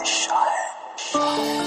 by Shine.